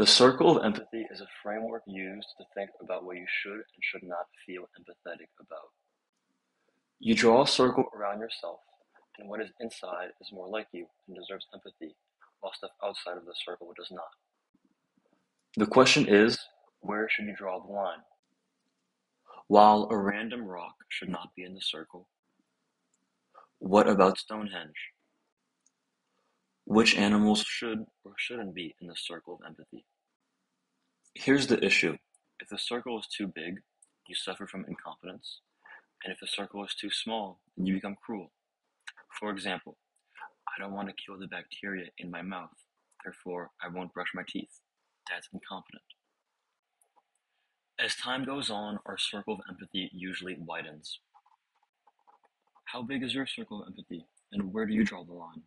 The circle of empathy is a framework used to think about what you should and should not feel empathetic about. You draw a circle around yourself, and what is inside is more like you and deserves empathy, while stuff outside of the circle does not. The question is, where should you draw the line? While a random rock should not be in the circle, what about Stonehenge? Which animals should or shouldn't be in the circle of empathy? Here's the issue. If the circle is too big, you suffer from incompetence, and if the circle is too small, then you become cruel. For example, I don't want to kill the bacteria in my mouth, therefore I won't brush my teeth. That's incompetent. As time goes on, our circle of empathy usually widens. How big is your circle of empathy, and where do you draw the line?